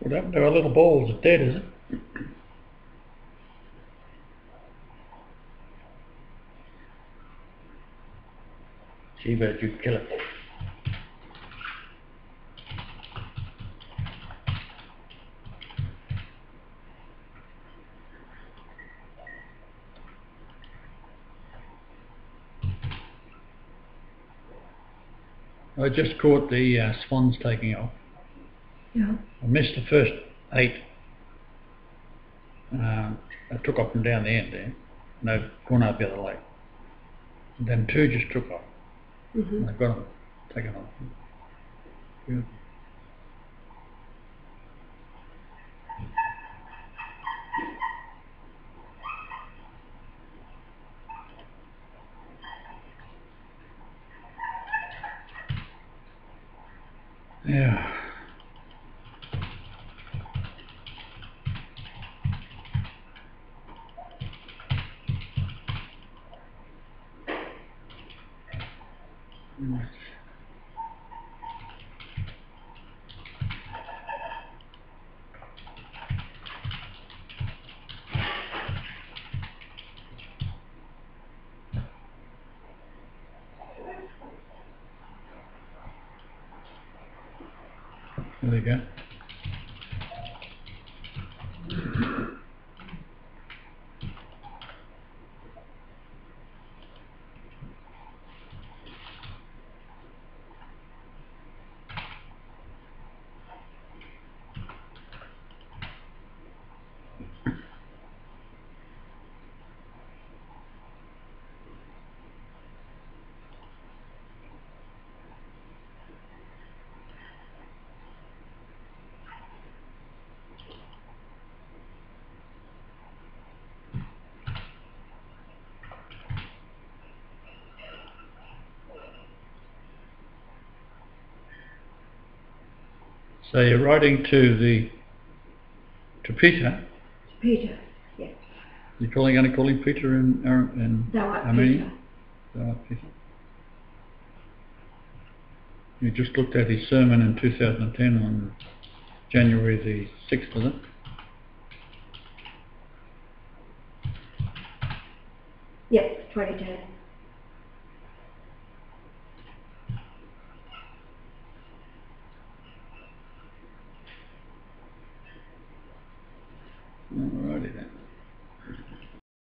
What happened to our little balls? It's dead, is it? Gee, but you kill it. I just caught the uh, swans taking off. Yeah. I missed the first eight. Um, I took off from down the end there, and they've gone up the other lake. And then two just took off, hmm and I got them taken off. Good. Yeah. There you go. So you're writing to the to Peter. Peter. Yeah. You're calling going to call him Peter in in Thou art? Peter. Uh, Peter. You just looked at his sermon in 2010 on January the 6th, was it? Yep, 2010. with it.